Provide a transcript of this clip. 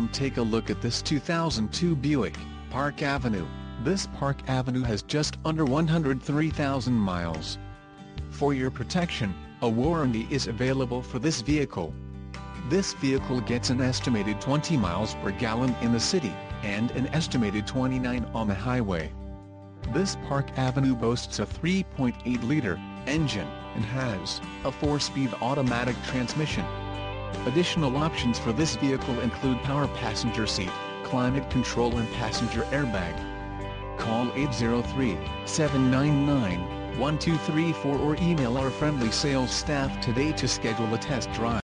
Come take a look at this 2002 Buick Park Avenue. This Park Avenue has just under 103,000 miles. For your protection, a warranty is available for this vehicle. This vehicle gets an estimated 20 miles per gallon in the city, and an estimated 29 on the highway. This Park Avenue boasts a 3.8-liter engine, and has a 4-speed automatic transmission. Additional options for this vehicle include power passenger seat, climate control and passenger airbag. Call 803-799-1234 or email our friendly sales staff today to schedule a test drive.